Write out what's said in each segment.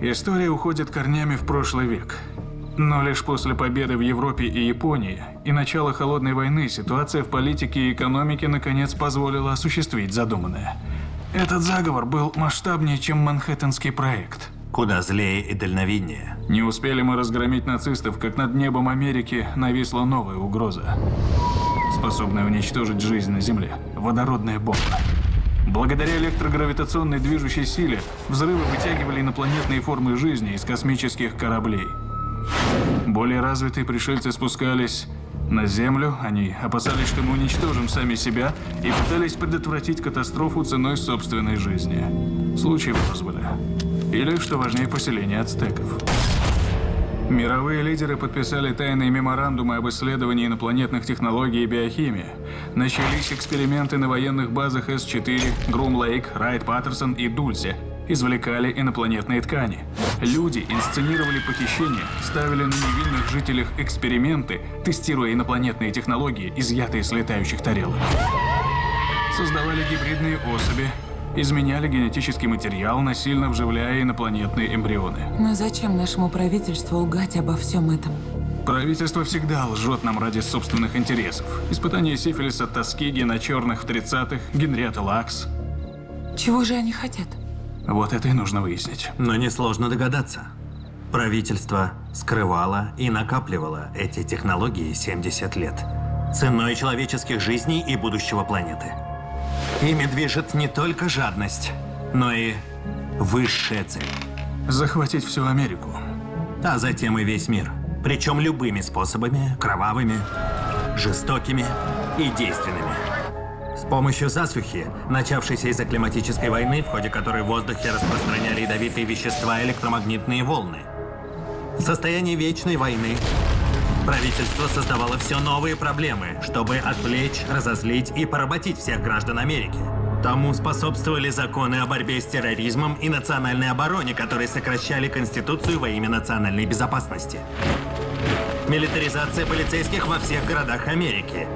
История уходит корнями в прошлый век. Но лишь после победы в Европе и Японии и начала Холодной войны ситуация в политике и экономике наконец позволила осуществить задуманное. Этот заговор был масштабнее, чем Манхэттенский проект. Куда злее и дальновиднее. Не успели мы разгромить нацистов, как над небом Америки нависла новая угроза, способная уничтожить жизнь на Земле. Водородная бомба. Благодаря электрогравитационной движущей силе взрывы вытягивали инопланетные формы жизни из космических кораблей. Более развитые пришельцы спускались на Землю, они опасались, что мы уничтожим сами себя и пытались предотвратить катастрофу ценой собственной жизни. Случай в Розвелле. Или, что важнее, поселение ацтеков. Мировые лидеры подписали тайные меморандумы об исследовании инопланетных технологий и биохимии. Начались эксперименты на военных базах С-4, Грум-Лейк, Райт-Паттерсон и Дульсе. Извлекали инопланетные ткани. Люди инсценировали похищение, ставили на невинных жителях эксперименты, тестируя инопланетные технологии, изъятые с летающих тарелок. Создавали гибридные особи, изменяли генетический материал, насильно вживляя инопланетные эмбрионы. Но зачем нашему правительству лгать обо всем этом? Правительство всегда лжет нам ради собственных интересов. Испытание сифилиса Тоскиги на черных в 30-х, Генриетта Лакс. Чего же они хотят? Вот это и нужно выяснить. Но несложно догадаться. Правительство скрывало и накапливало эти технологии 70 лет. Ценой человеческих жизней и будущего планеты. Ими движет не только жадность, но и высшая цель. Захватить всю Америку. А затем и весь мир. Причем любыми способами, кровавыми, жестокими и действенными. С помощью засухи, начавшейся из-за климатической войны, в ходе которой в воздухе распространяли ядовитые вещества и электромагнитные волны. В состоянии вечной войны правительство создавало все новые проблемы, чтобы отвлечь, разозлить и поработить всех граждан Америки. Тому способствовали законы о борьбе с терроризмом и национальной обороне, которые сокращали Конституцию во имя национальной безопасности. Милитаризация полицейских во всех городах Америки.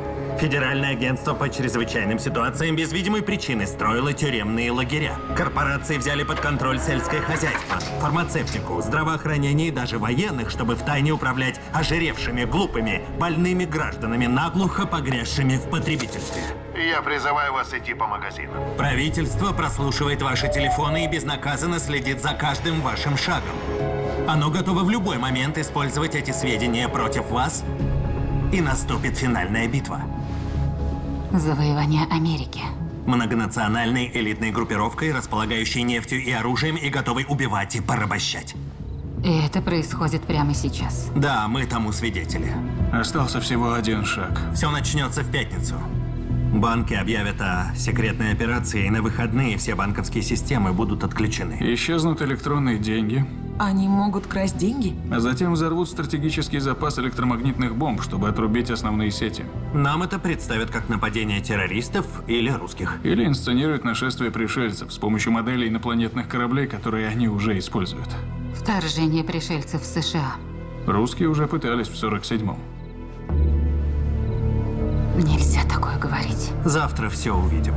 Федеральное агентство по чрезвычайным ситуациям без видимой причины строило тюремные лагеря. Корпорации взяли под контроль сельское хозяйство, фармацевтику, здравоохранение и даже военных, чтобы втайне управлять ожиревшими, глупыми, больными гражданами, наглухо погрязшими в потребительстве. Я призываю вас идти по магазинам. Правительство прослушивает ваши телефоны и безнаказанно следит за каждым вашим шагом. Оно готово в любой момент использовать эти сведения против вас, и наступит финальная битва. Завоевание Америки. Многонациональной элитной группировкой, располагающей нефтью и оружием и готовой убивать и порабощать. И это происходит прямо сейчас. Да, мы тому свидетели. Остался всего один шаг. Все начнется в пятницу. Банки объявят о секретной операции, и на выходные все банковские системы будут отключены. Исчезнут электронные деньги, Они могут красть деньги? а затем взорвут стратегический запас электромагнитных бомб, чтобы отрубить основные сети. Нам это представят как нападение террористов или русских. Или инсценируют нашествие пришельцев с помощью моделей инопланетных кораблей, которые они уже используют. Вторжение пришельцев в США. Русские уже пытались в 47-м. Нельзя такое говорить. Завтра все увидим.